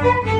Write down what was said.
Música